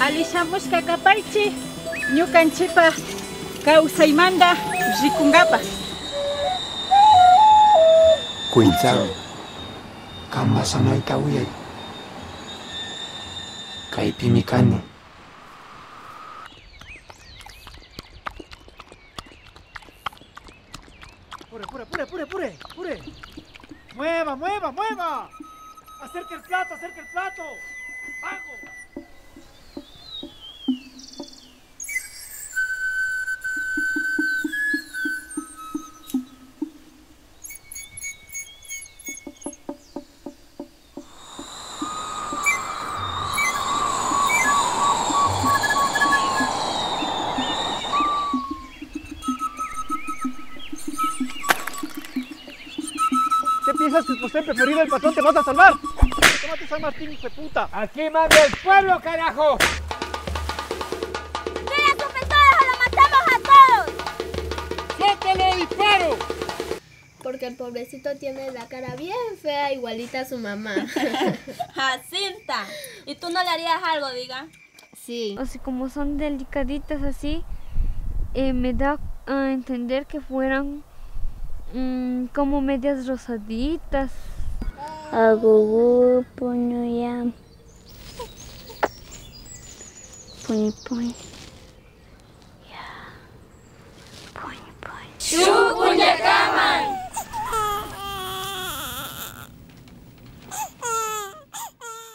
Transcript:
Alishamushka kapaychi ñukanchipa kawsaymanta rikungapas Cuinzao Kamba samayta uyay Kaypimi kani ¡Pure, pure, pure, pure, pure! ¡Mueva, mueva, mueva! Acerca el plato, acerca el plato. Pago. Piensas que ser preferido el patrón te vas a salvar? Tómate San Martín, hijo de puta. Aquí manda el pueblo, carajo. ¡Mira sus pistolas o lo matamos a todos! ¡Suéltalo, disparo! Porque el pobrecito tiene la cara bien fea, igualita a su mamá. Jacinta, ¿y tú no le harías algo, diga? Sí. O sea, como son delicaditas así, eh, me da a entender que fueran mm, como medias rosaditas. Agugu puño ya. Puño puño. Ya. Puño puño.